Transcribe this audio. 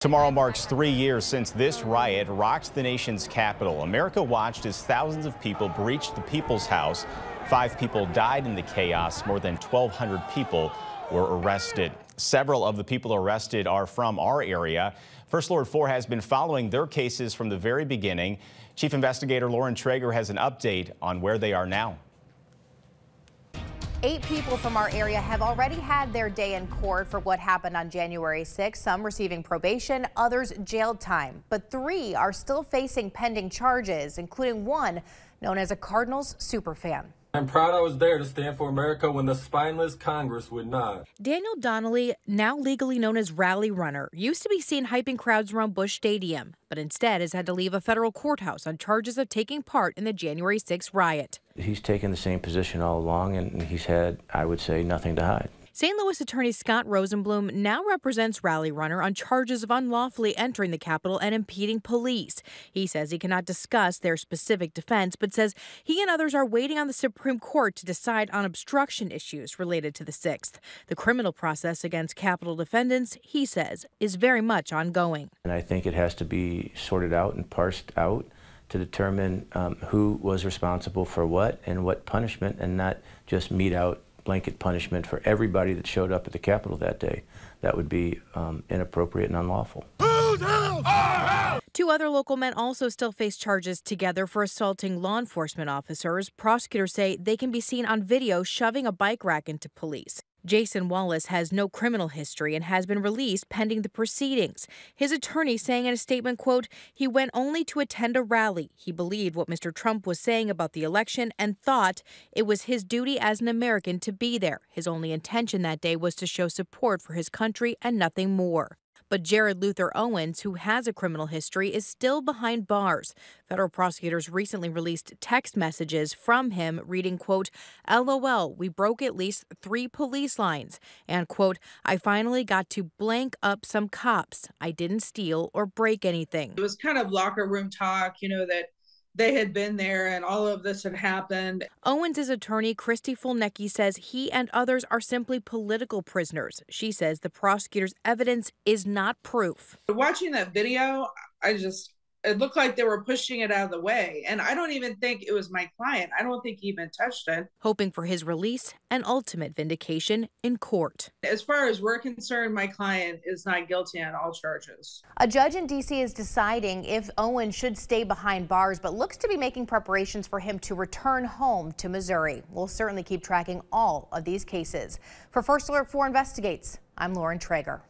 Tomorrow marks three years since this riot rocked the nation's capital. America watched as thousands of people breached the People's House. Five people died in the chaos. More than 1,200 people were arrested. Several of the people arrested are from our area. First Alert 4 has been following their cases from the very beginning. Chief Investigator Lauren Trager has an update on where they are now. Eight people from our area have already had their day in court for what happened on January 6, some receiving probation, others jail time. But three are still facing pending charges, including one known as a Cardinals superfan. I'm proud I was there to stand for America when the spineless Congress would not. Daniel Donnelly, now legally known as Rally Runner, used to be seen hyping crowds around Busch Stadium, but instead has had to leave a federal courthouse on charges of taking part in the January 6 riot. He's taken the same position all along, and he's had, I would say, nothing to hide. St. Louis attorney Scott Rosenblum now represents Rally Runner on charges of unlawfully entering the Capitol and impeding police. He says he cannot discuss their specific defense, but says he and others are waiting on the Supreme Court to decide on obstruction issues related to the 6th. The criminal process against Capitol defendants, he says, is very much ongoing. And I think it has to be sorted out and parsed out to determine um, who was responsible for what and what punishment and not just mete out blanket punishment for everybody that showed up at the Capitol that day. That would be um, inappropriate and unlawful. Two other local men also still face charges together for assaulting law enforcement officers. Prosecutors say they can be seen on video shoving a bike rack into police. Jason Wallace has no criminal history and has been released pending the proceedings. His attorney saying in a statement, quote, he went only to attend a rally. He believed what Mr. Trump was saying about the election and thought it was his duty as an American to be there. His only intention that day was to show support for his country and nothing more. But Jared Luther Owens, who has a criminal history, is still behind bars. Federal prosecutors recently released text messages from him reading, quote, LOL, we broke at least three police lines. And, quote, I finally got to blank up some cops. I didn't steal or break anything. It was kind of locker room talk, you know, that they had been there and all of this had happened. Owens' attorney, Christy Fulnecki, says he and others are simply political prisoners. She says the prosecutor's evidence is not proof. Watching that video, I just it looked like they were pushing it out of the way. And I don't even think it was my client. I don't think he even touched it. Hoping for his release and ultimate vindication in court. As far as we're concerned, my client is not guilty on all charges. A judge in D.C. is deciding if Owen should stay behind bars, but looks to be making preparations for him to return home to Missouri. We'll certainly keep tracking all of these cases. For First Alert 4 Investigates, I'm Lauren Trager.